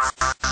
you.